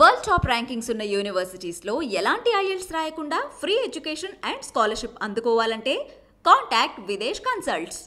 world top rankings ఉన్న యూనివర్సిటీస్లో ఎలాంటి IELTS రాయకుండా ఫ్రీ ఎడ్యుకేషన్ అండ్ స్కాలర్షిప్ అందుకోవాలంటే కాంటాక్ట్ విదేశ్ కన్సల్ట్స్